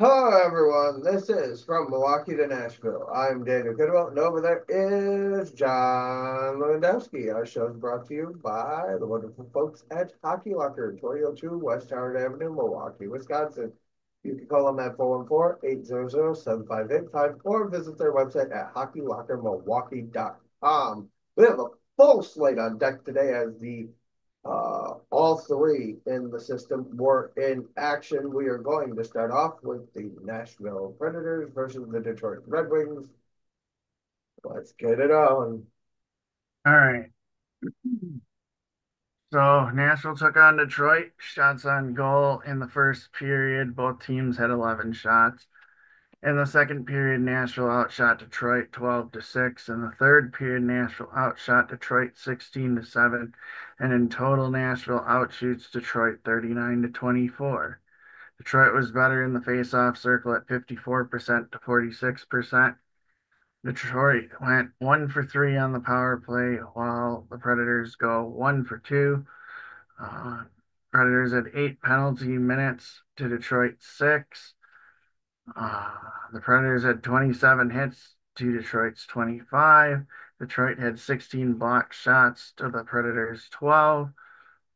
Hello, everyone. This is from Milwaukee to Nashville. I'm Daniel Goodwell, and over there is John Lewandowski. Our show is brought to you by the wonderful folks at Hockey Locker, 202 West Howard Avenue, Milwaukee, Wisconsin. You can call them at 414-800-7585 or visit their website at hockeylockermilwaukee.com. We have a full slate on deck today as the uh, all three in the system were in action. We are going to start off with the Nashville Predators versus the Detroit Red Wings. Let's get it on. All right. So Nashville took on Detroit. Shots on goal in the first period. Both teams had 11 shots. In the second period, Nashville outshot Detroit 12 to 6. In the third period, Nashville outshot Detroit 16 to 7. And in total, Nashville outshoots Detroit 39 to 24. Detroit was better in the faceoff circle at 54% to 46%. Detroit went one for three on the power play, while the Predators go one for two. Uh, Predators had eight penalty minutes to Detroit six. Uh, the Predators had 27 hits to Detroit's 25. Detroit had 16 blocked shots to the Predators 12.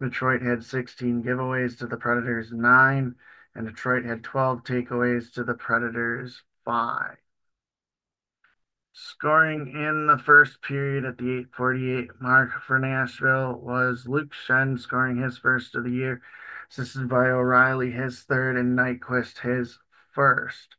Detroit had 16 giveaways to the Predators 9. And Detroit had 12 takeaways to the Predators 5. Scoring in the first period at the 848 mark for Nashville was Luke Schenn scoring his first of the year, assisted by O'Reilly his third and Nyquist his first.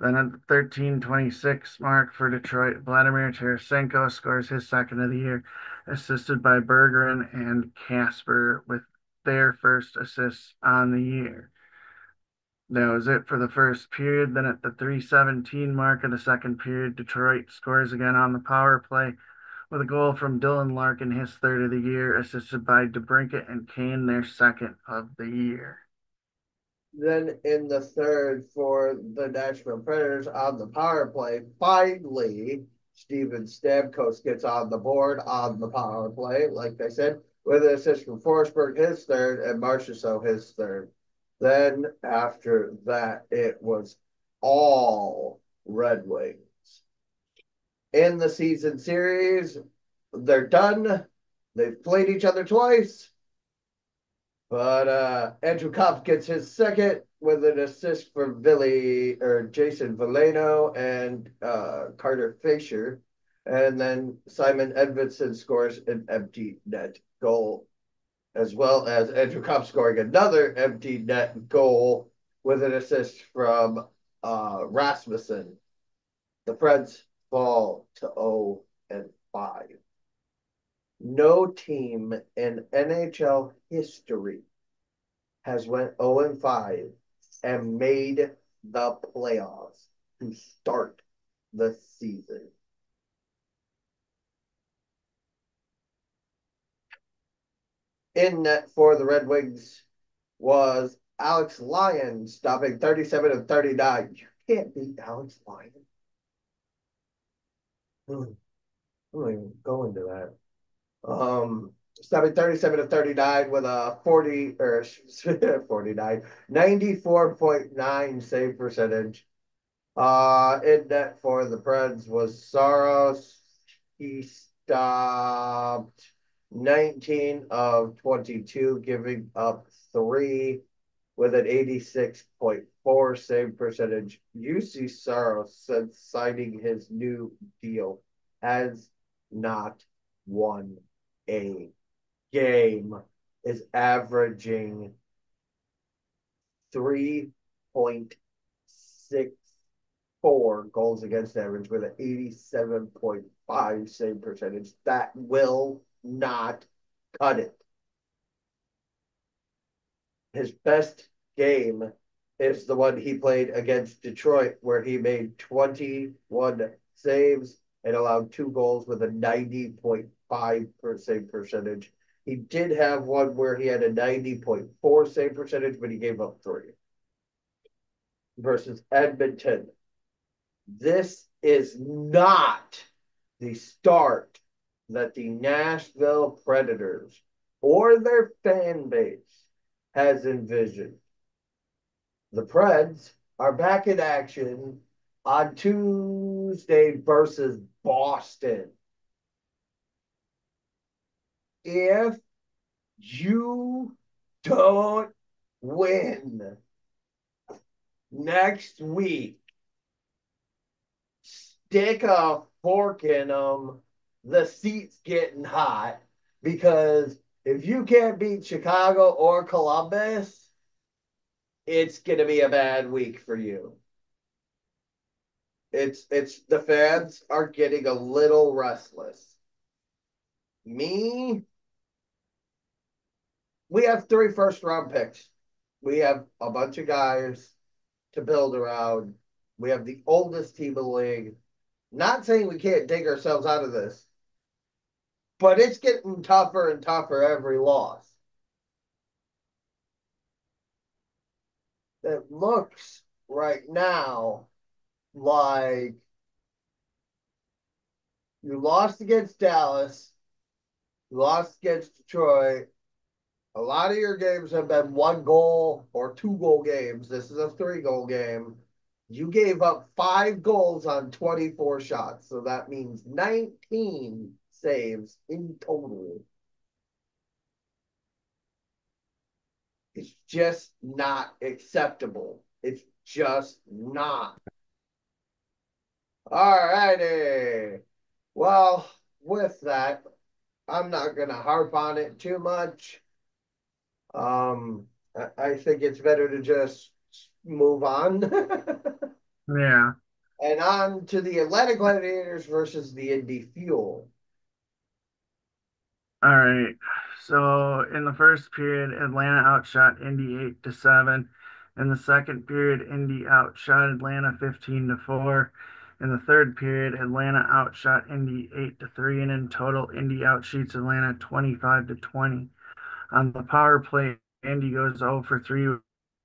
Then at the 1326 mark for Detroit, Vladimir Tarasenko scores his second of the year, assisted by Bergeron and Kasper with their first assists on the year. That was it for the first period. Then at the 317 mark of the second period, Detroit scores again on the power play with a goal from Dylan Larkin, his third of the year, assisted by DeBrincat and Kane, their second of the year. Then in the third for the Nashville Predators on the power play, finally, Steven Stamkos gets on the board on the power play, like they said, with an assist from Forsberg, his third, and Marchessault, his third. Then after that, it was all Red Wings. In the season series, they're done. They've played each other twice. But uh, Andrew Copp gets his second with an assist for Billy or Jason Veleno and uh, Carter Fisher. And then Simon Edvinsson scores an empty net goal as well as Andrew Copp scoring another empty net goal with an assist from uh, Rasmussen. The Preds fall to 0 and 5. No team in NHL history has went 0 and 5 and made the playoffs to start the season. in net for the Red Wings was Alex Lyon stopping 37 of 39. You can't beat Alex Lyon. Hmm. I'm not even go into that. Um, stopping 37 of 39 with a 40 or 49, 94.9 save percentage. Uh, in net for the Preds was Saros. He stopped 19 of 22, giving up three with an 86.4 save percentage. Juuse Saros, since signing his new deal, has not won a game, is averaging 3.64 goals against average with an 87.5 save percentage. That will not cut it. His best game is the one he played against Detroit, where he made 21 saves and allowed two goals with a 90.5 per save percentage. He did have one where he had a 90.4 save percentage, but he gave up three. Versus Edmonton. This is not the start that the Nashville Predators or their fan base has envisioned. The Preds are back in action on Tuesday versus Boston. If you don't win next week, stick a fork in them. The seat's getting hot because if you can't beat Chicago or Columbus, it's going to be a bad week for you. It's it's the fans are getting a little restless. Me, we have three first round picks. We have a bunch of guys to build around. We have the oldest team in the league. Not saying we can't dig ourselves out of this, but it's getting tougher and tougher every loss. It looks right now like you lost against Dallas, lost against Detroit. A lot of your games have been one goal or two goal games. This is a three goal game. You gave up five goals on 24 shots. So that means 19 saves in total. It's just not acceptable. It's just not. All righty. Well, with that, I'm not going to harp on it too much. Um, I, think it's better to just move on. yeah. And on to the Atlanta Gladiators versus the Indy Fuel. All right. So in the first period, Atlanta outshot Indy eight to seven. In the second period, Indy outshot Atlanta fifteen to four. In the third period, Atlanta outshot Indy 8 to 3, and in total, Indy outshoots Atlanta 25 to 20. On the power play, Indy goes 0 for 3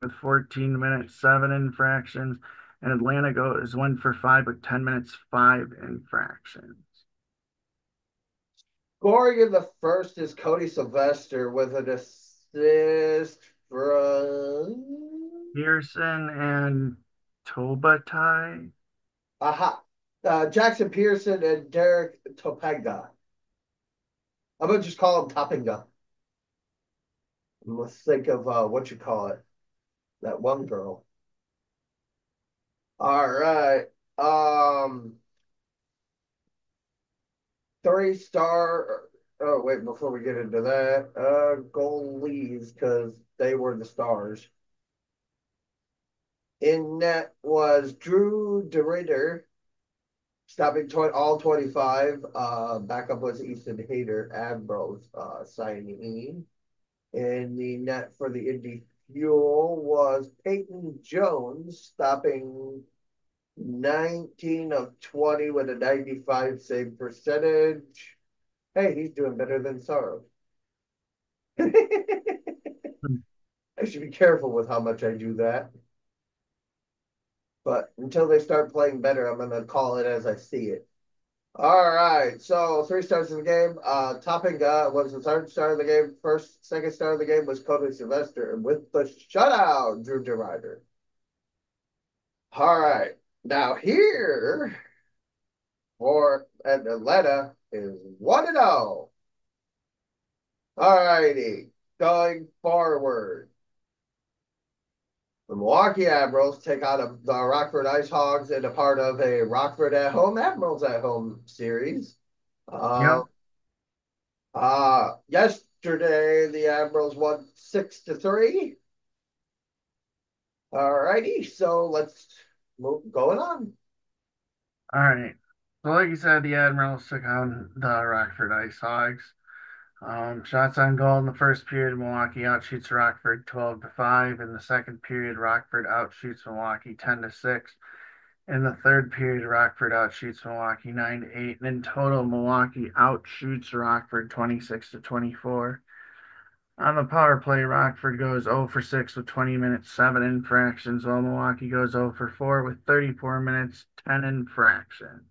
with 14 minutes, 7 infractions, and Atlanta goes 1 for 5 with 10 minutes, 5 infractions. Scoring in the first is Cody Sylvester with an assist from Pearson and Toba Tobatai. Aha. Uh, Jackson Pearson and Derek Topenga. I'm gonna just call him Topinga. Let's think of uh, what you call it. That one girl. All right. Um three star oh wait, before we get into that, uh goalies, because they were the stars. In net was Drew DeRidder, stopping tw- all 25. Uh, backup was Ethan Hayter, Admirals uh, signing. In the net for the Indy Fuel was Peyton Jones, stopping 19 of 20 with a 95 save percentage. Hey, he's doing better than Sorrow. I should be careful with how much I do that. But until they start playing better, I'm gonna call it as I see it. All right, so three stars in the game. Uh, topping uh, was the third star of the game. First, second star of the game was Cody Sylvester, and with the shutout, Drew DeRidder. All right, now here for Atlanta is one and zero. Oh. All righty, going forward. The Milwaukee Admirals take on the Rockford Ice Hogs in a part of a Rockford at home, Admirals at home series. Uh, yep. uh, yesterday, the Admirals won six to three. All righty, so let's move going on. All right. So, like you said, the Admirals took on the Rockford Ice Hogs. Um, shots on goal in the first period, Milwaukee outshoots Rockford 12 to 5. In the second period, Rockford outshoots Milwaukee 10 to 6. In the third period, Rockford outshoots Milwaukee 9 to 8. And in total, Milwaukee outshoots Rockford 26 to 24. On the power play, Rockford goes 0 for 6 with 20 minutes, 7 infractions, while Milwaukee goes 0 for 4 with 34 minutes, 10 infractions.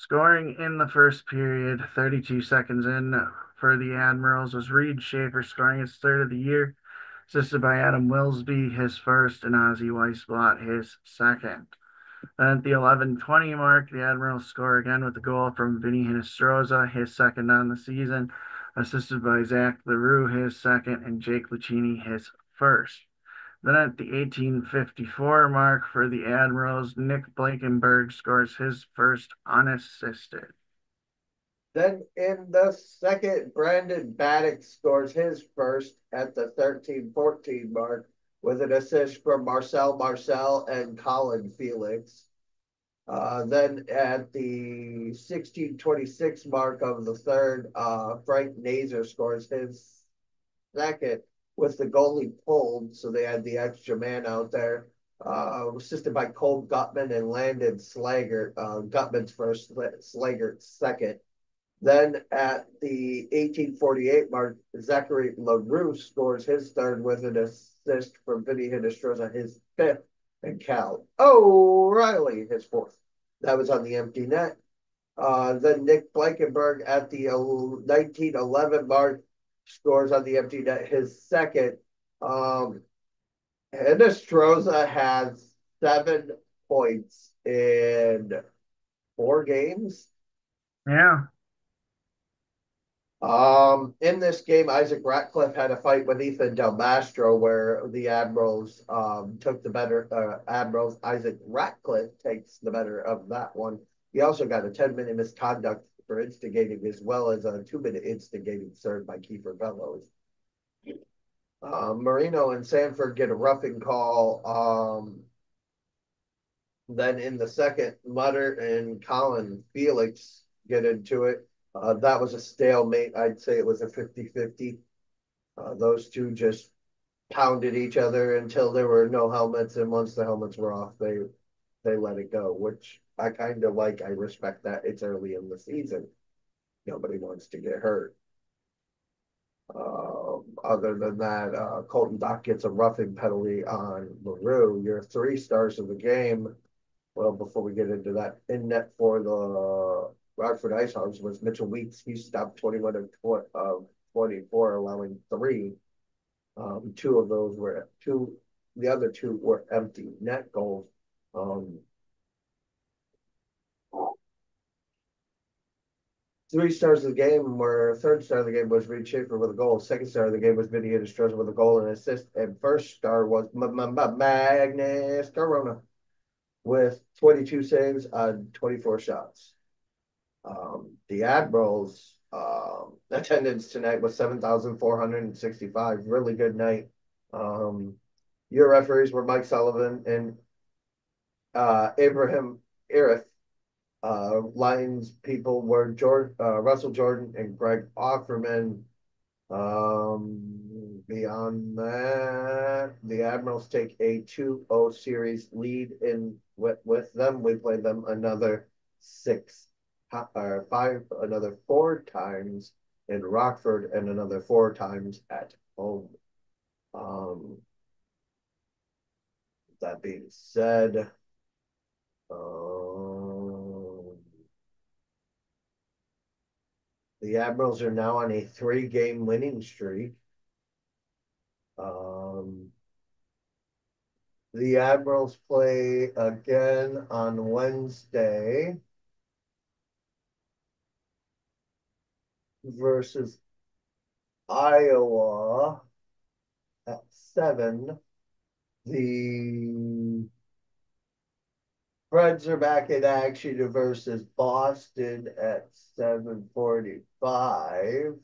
Scoring in the first period, 32 seconds in for the Admirals, was Reid Schaefer scoring his third of the year. assisted by Adam Wilsby, his first, and Ozzy Wiesblatt, his second. Then at the 11:20 mark, the Admirals score again with a goal from Vinny Hinostroza, his second on the season, assisted by Zach L'Heureux, his second, and Jake Lucchini, his first. Then at the 1854 mark for the Admirals, Nick Blankenburg scores his first unassisted. Then in the second, Brandon Baddock scores his first at the 13-14 mark with an assist from Marcel Marcel and Colin Felix. Uh, then at the 1626 mark of the third, uh, Frank Nazar scores his second with the goalie pulled, so they had the extra man out there. Uh, assisted by Cole Guttman and Landon Slager. Uh, Guttman's first, Slager second. Then at the 1848 mark, Zachary L'Heureux scores his third with an assist from Vinny Hinostroza, his fifth, and Cal O'Reilly, his fourth. That was on the empty net. Uh, then Nick Blankenburg at the 1911 mark scores on the empty net, his second. Um, Hinostroza has seven points in four games. Yeah. Um, in this game, Isaac Ratcliffe had a fight with Ethan Del Mastro where the Admirals um, took the better. Uh, Admirals Isaac Ratcliffe takes the better of that one. He also got a 10 minute misconduct for instigating as well as a two minute instigating served by Kiefer Bellows. Um, Marino and Sanford get a roughing call. Um, then in the second, Mutter and Colin Felix get into it. Uh, that was a stalemate. I'd say it was a 50 50. Uh, those two just pounded each other until there were no helmets. And once the helmets were off, they they let it go, which I kind of like. I respect that. It's early in the season. Nobody wants to get hurt. Uh, other than that, uh, Colton Dach gets a roughing penalty on L'Heureux. Your three stars of the game. Well, before we get into that, in net for the Rockford Ice Hogs was Mitchell Weeks. He stopped 21 of, of 24, allowing three. Um, two of those were two, the other two were empty net goals. Um, three stars of the game were third star of the game was Reid Schaefer with a goal. Second star of the game was Vinny Hinostroza with a goal and assist. And first star was Magnus Chrona with 22 saves on 24 shots. Um, the Admirals um, attendance tonight was 7,465. Really good night. Um, your referees were Mike Sullivan and uh, Abraham Irith. Uh, Lions people were George, uh, Russell Jordan and Greg Offerman. Um, beyond that, the Admirals take a 2-0 series lead in with, with them. We play them another six or five another four times in Rockford and another four times at home. Um, that being said, um, the Admirals are now on a three game winning streak. Um, the Admirals play again on Wednesday. versus Iowa at seven. The Preds are back in action versus Boston at 745.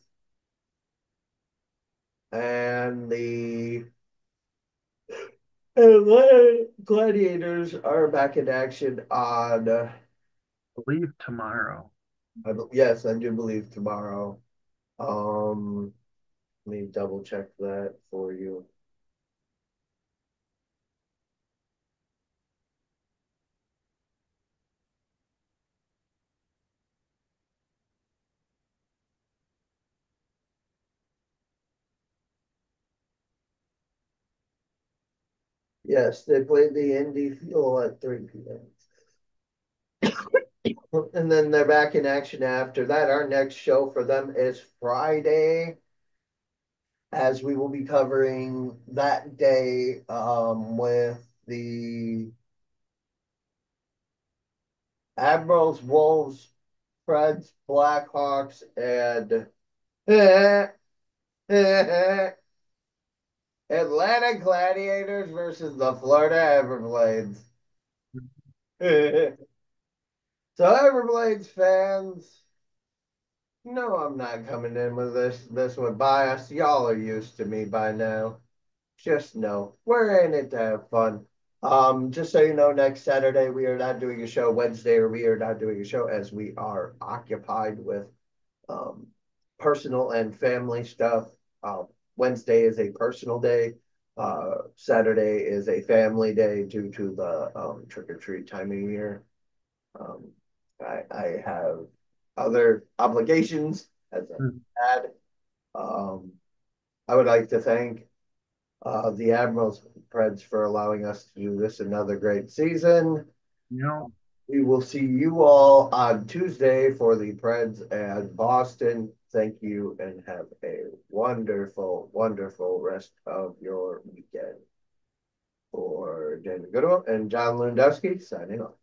And the Atlanta Gladiators are back in action on I believe tomorrow. I, yes, I do believe tomorrow. Um, let me double check that for you. Yes, they played the Indy Fuel at 3 p.m and then they're back in action after that. Our next show for them is Friday as we will be covering that day um, with the Admirals, Wolves, Preds, Blackhawks, and Atlanta Gladiators versus the Florida Everblades. so Everblades fans, no, I'm not coming in with this this with bias. Y'all are used to me by now. Just know we're in it to have fun. Um, just so you know, next Saturday we are not doing a show. Wednesday or we are not doing a show as we are occupied with um personal and family stuff. Uh, Wednesday is a personal day. Uh, Saturday is a family day due to the um, trick or treat time of year. Um, I, I have other obligations as a Hmm. dad. Um, I would like to thank uh, the Admirals Preds for allowing us to do this another great season. You know, We will see you all on Tuesday for the Preds and Boston. Thank you and have a wonderful, wonderful rest of your weekend. For Daniel Goodall and John Lewandowski signing off.